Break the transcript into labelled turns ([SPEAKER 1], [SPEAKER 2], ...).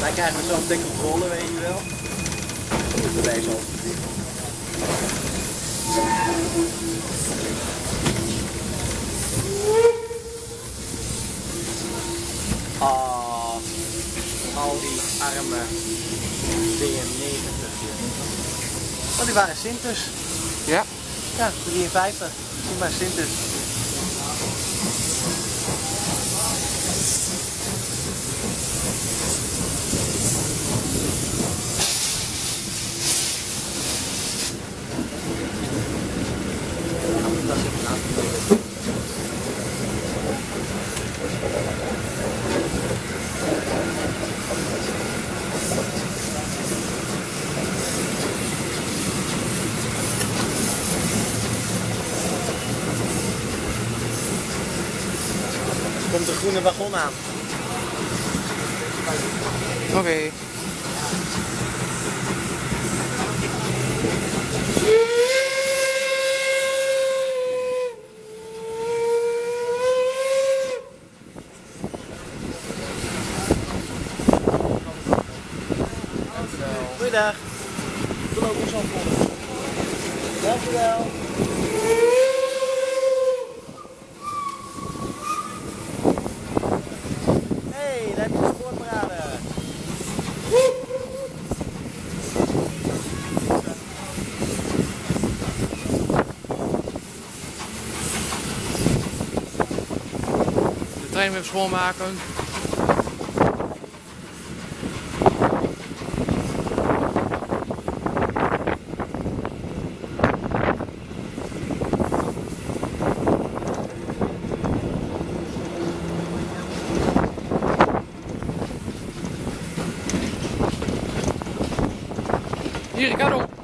[SPEAKER 1] Wij krijgen zo'n de controle, weet je wel. Deze al Ah, al die arme DM90. Oh, die waren Sintus.
[SPEAKER 2] Ja.
[SPEAKER 1] Ja, 53. Zie maar Sintus. Komt de groene wagon aan.
[SPEAKER 2] Oké.
[SPEAKER 1] Goeiedag. Ook eens op. Dankjewel. Hey, daar heb je de spoorparade.
[SPEAKER 2] Trein weer schoonmaken. Hier, Ricardo.